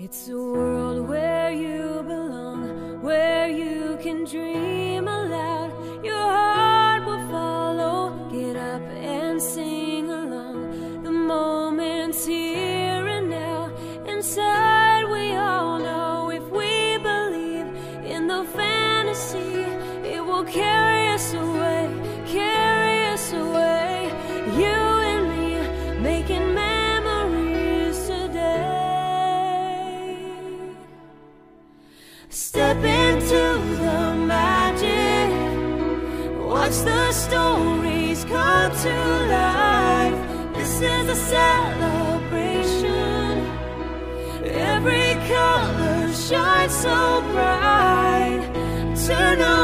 It's a world where you belong, where you can dream. Step into the magic. Watch the stories come to life. This is a celebration. Every color shines so bright. Turn on.